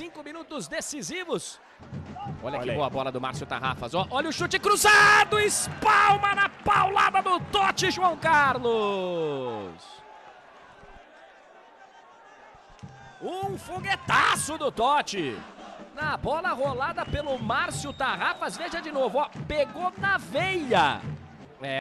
Cinco minutos decisivos. Olha, Olha que aí. boa bola do Márcio Tarrafas. Ó, olha o chute cruzado. Espalma na paulada do Totti, João Carlos. Um foguetaço do Totti. Na bola rolada pelo Márcio Tarrafas. Veja de novo, ó. Pegou na veia.